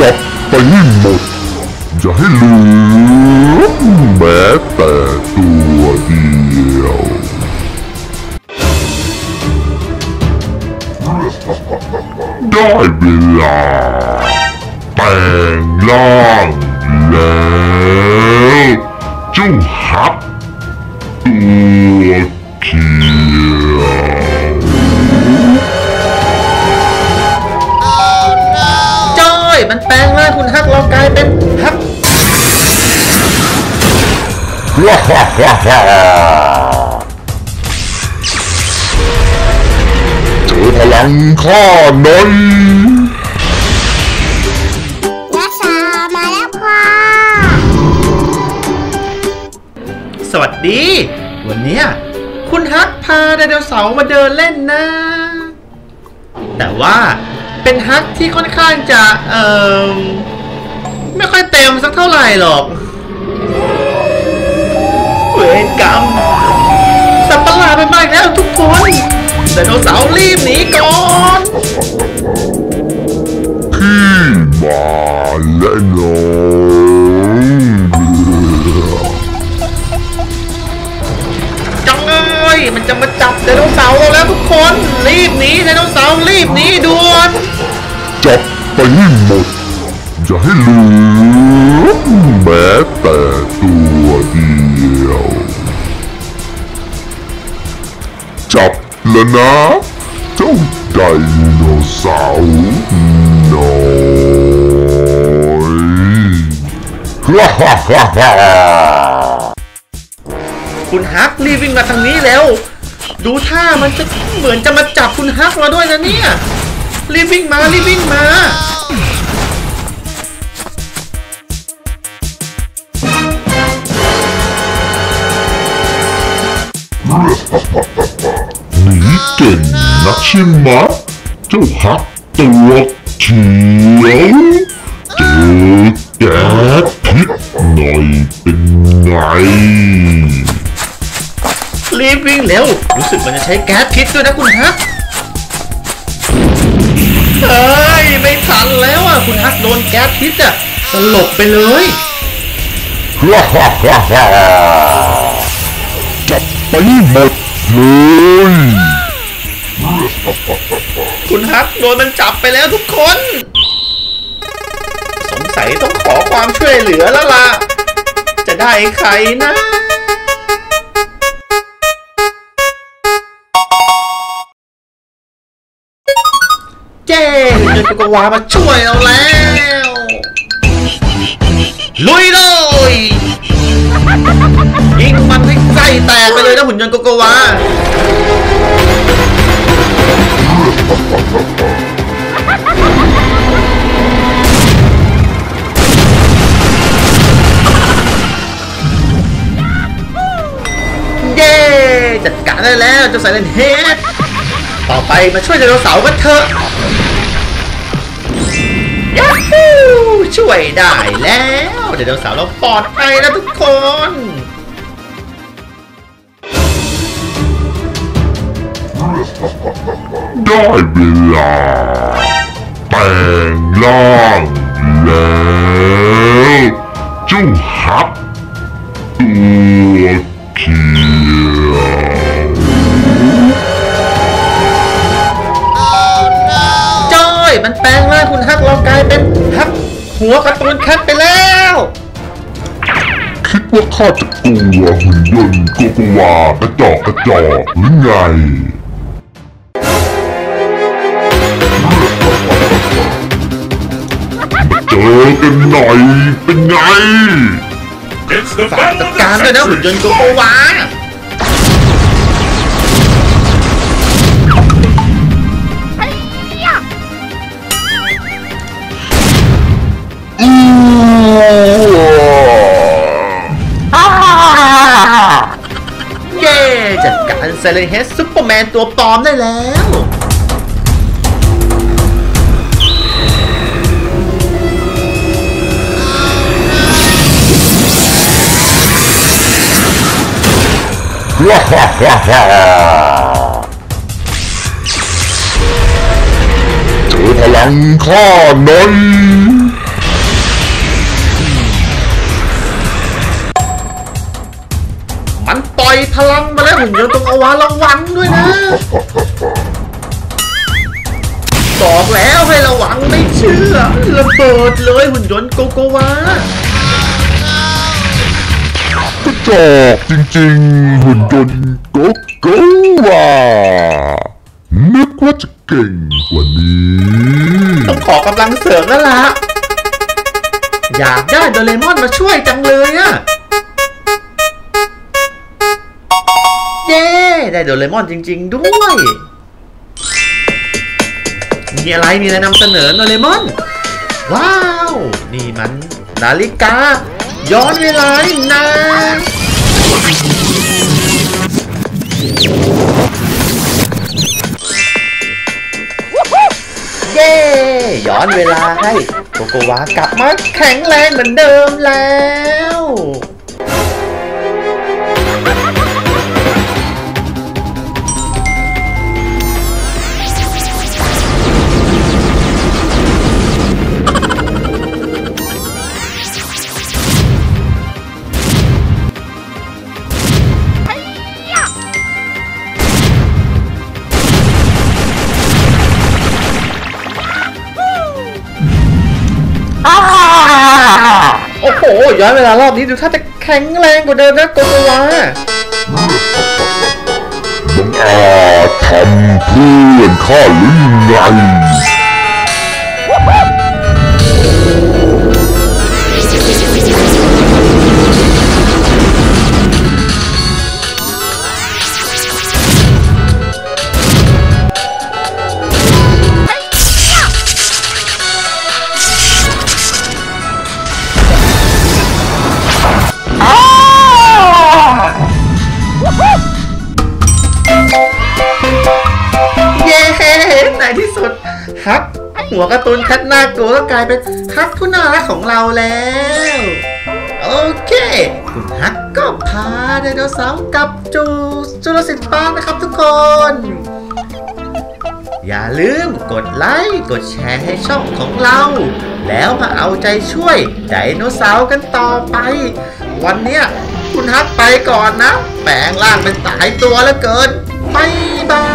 จับไปให้หมด อย่าให้เหลือแม้แต่ตัวเดียวได้เวลาแปลงร่างแล้วเจ้าฮับตัวเขียว มันแปลงร่างคุณฮักเรากลายเป็นฮักฮ่าฮ่าฮ่าฮ่าเจอพลังข้าหน่อยรักษามาแล้วค่ะสวัสดี วันเนี้ยคุณฮักพาไดโนเสาร์มาเดินเล่นนะ แต่ว่า เป็นฮักที่ค่อนข้างจะเอ่อไม่ค่อยเต็มสักเท่าไหร่หรอกเวรกรรมสัตว์ประหลาดไปมากแล้วทุกคนไดโนเสาร์รีบหนีก่อน นีด่วนจับไปให้หมด อย่าให้เหลือแม้แต่ตัวเดียว จับแล้วนะเจ้าไดโนเสาร์น้อยฮ่าฮ่าฮ่าฮ่าคุณฮักรีบวิ่งมาทางนี้แล้ว ดูท่ามันจะเหมือนจะมาจับคุณฮักเราด้วยนะเนี่ย รีบวิ่งมา รีบวิ่งมา หนีเก่งนักใช่ไหมเจ้าฮักตัวเขียวเจอแก๊สพิษหน่อยเป็นไง รีบวิ่งเร็ว รู้สึกมันจะใช้แก๊สพิษด้วยนะคุณฮักเฮ้ย ไม่ทันแล้วอะ คุณฮักโดนแก๊สพิษอะสลบไปเลยฮ่าฮ่าฮ่าฮ่าจับไปหมดเลยคุณฮักโดนมันจับไปแล้วทุกคน สงสัยต้องขอความช่วยเหลือแล้วล่ะ จะได้ใครนะ เจ้เดินกวามาช่วยเราแล้ว ลุยเลยยิงมันให้ไส้แตกไปเลยนะหุ่นยนต์โกโกวาเย้จัดการได้แล้วเจ้าไซเลนเฮดต่อไปมาช่วยไดโนเสาร์กันเถอะ ยัฮูช่วยได้แล้วไดโนเสาร์เราปลอดภัยแล้วทุกคนได้เวลาแปลงร่างแล้วเจ้าฮักตัว หัวการ์ตูนแคทไปแล้ว คิดว่าข้าจะกลัวหุ่นยนต์โกโกวากระจอกกระจอกหรือไงมาเจอกันหน่อยเป็นไง It's the battle of the century! ฝากจัดการด้วยนะหุ่นยนต์โกโกวา เย้จัดการ Siren Head ซุปเปอร์แมนตัวปลอมได้แล้วฮ่าฮ่าฮ่าฮ่าเจอพลังข้าหน่อย ยนต์ตรงอวาระวังด้วยนะบอกแล้วให้ระวังไม่เชื่อระเบิดเลยหุ่นยนต์โกโกวากระจอกจริงๆ หุ่นยนต์โกโก้ว่านึกว่าจะเก่งกว่านี้ต้องขอกำลังเสริมแล้วล่ะอยากได้โดเรมอนมาช่วยจังเลยอะ ได้โดเรมอนจริง ๆ ด้วย มีอะไรมีอะไรนำเสนอโดเรมอน ว้าว นี่มันนาฬิกา ย้อนเวลานี่นะเย้ย้อนเวลาให้โกโกวากลับมาแข็งแรงเหมือนเดิมแล้ว โอ้โห ย้อนเวลารอบนี้ดูถ้าจะแข็งแรงกว่าเดิมนะโกโกวาบังอาจทำเพื่อนข้าหรือไง สุดฮักหัวการ์ตูนคัดหน้ากลัวก็กลายเป็นฮักผู้น่ารักของเราแล้ว โอเค คุณฮักก็พาไดโนเสาร์กลับจูจุลสิทธิ์ปานะครับทุกคน อย่าลืมกดไลค์กดแชร์ให้ช่องของเรา แล้วมาเอาใจช่วยไดโนเสาร์กันต่อไป วันเนี้ยคุณฮักไปก่อนนะ แปลงร่างเป็นสายตัวแล้วเกินบายบาย